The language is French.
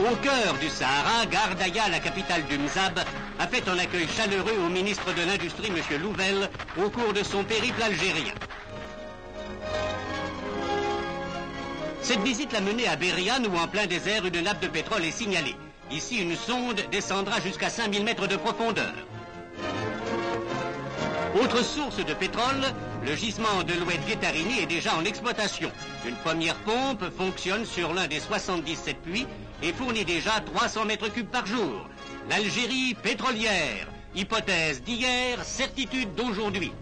Au cœur du Sahara, Gardaya, la capitale du Mzab, a fait un accueil chaleureux au ministre de l'Industrie, M. Louvel, au cours de son périple algérien. Cette visite l'a mené à Bériane où en plein désert une nappe de pétrole est signalée. Ici, une sonde descendra jusqu'à 5000 mètres de profondeur. Autre source de pétrole, le gisement de l'Oued Guettarini est déjà en exploitation. Une première pompe fonctionne sur l'un des 77 puits et fournit déjà 300 mètres cubes par jour. L'Algérie pétrolière, hypothèse d'hier, certitude d'aujourd'hui.